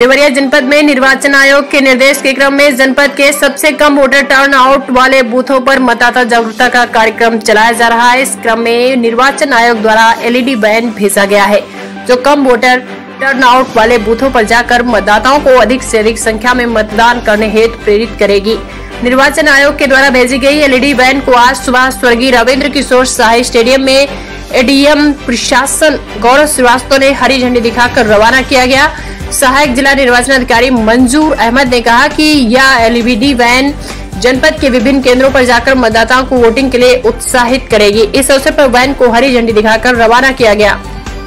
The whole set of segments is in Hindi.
देवरिया जनपद में निर्वाचन आयोग के निर्देश के क्रम में जनपद के सबसे कम वोटर टर्न आउट वाले बूथों पर मतदाता जागरूकता का कार्यक्रम चलाया जा रहा है। इस क्रम में निर्वाचन आयोग द्वारा एलईडी बैन भेजा गया है, जो कम वोटर टर्न आउट वाले बूथों पर जाकर मतदाताओं को अधिक से अधिक संख्या में मतदान करने हेतु प्रेरित करेगी। निर्वाचन आयोग के द्वारा भेजी गई एलईडी बैन को आज सुबह स्वर्गीय रविन्द्र किशोर शाही स्टेडियम में एडीएम प्रशासन गौरव श्रीवास्तव ने हरी झंडी दिखाकर रवाना किया गया। सहायक जिला निर्वाचन अधिकारी मंजूर अहमद ने कहा कि यह एलईडी वैन जनपद के विभिन्न केंद्रों पर जाकर मतदाताओं को वोटिंग के लिए उत्साहित करेगी। इस अवसर पर वैन को हरी झंडी दिखाकर रवाना किया गया,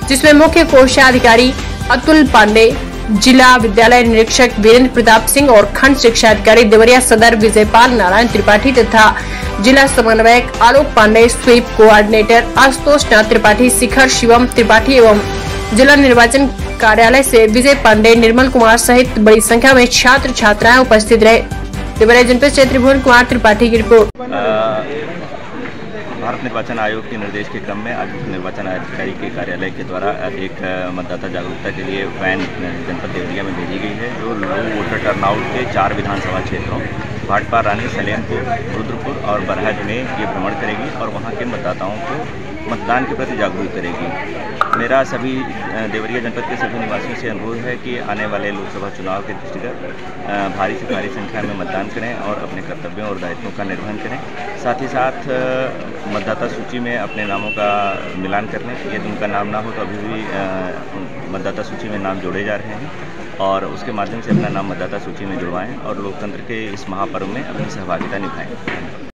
जिसमें मुख्य कोषाधिकारी अतुल पांडे, जिला विद्यालय निरीक्षक वीरेंद्र प्रताप सिंह और खंड शिक्षा अधिकारी देवरिया सदर विजयपाल नारायण त्रिपाठी तथा जिला समन्वयक आलोक पांडे, स्वीप कोऑर्डिनेटर आशुतोष नाथ त्रिपाठी, शिखर शिवम त्रिपाठी एवं जिला निर्वाचन कार्यालय से विजय पांडे, निर्मल कुमार सहित बड़ी संख्या में छात्र छात्राएँ उपस्थित रहे। जनपद क्षेत्र भुवन कुमार त्रिपाठी की रिपोर्ट। भारत निर्वाचन आयोग के निर्देश के क्रम में आज निर्वाचन अधिकारी के कार्यालय के द्वारा एक मतदाता जागरूकता के लिए वैन जनपद देवरिया में भेजी गई है, जो लो वोटर टर्नआउट के चार विधानसभा क्षेत्रों भाटपा रानी, सलेमपुर, रुद्रपुर और बरहज में ये भ्रमण करेगी और वहाँ के मतदाताओं को मतदान के प्रति जागरूक करेगी। मेरा सभी देवरिया जनपद के सभी निवासियों से अनुरोध है कि आने वाले लोकसभा चुनाव के दृष्टिगत भारी से भारी संख्या में मतदान करें और अपने कर्तव्यों और दायित्वों का निर्वहन करें। साथ ही साथ मतदाता सूची में अपने नामों का मिलान कर लें। यदि उनका नाम ना हो तो अभी भी मतदाता सूची में नाम जोड़े जा रहे हैं और उसके माध्यम से अपना नाम मतदाता सूची में जुड़वाएँ और लोकतंत्र के इस महापर्व में अपनी सहभागिता निभाएँ।